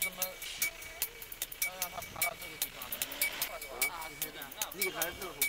怎么要让他爬到这个地方呢厉害就是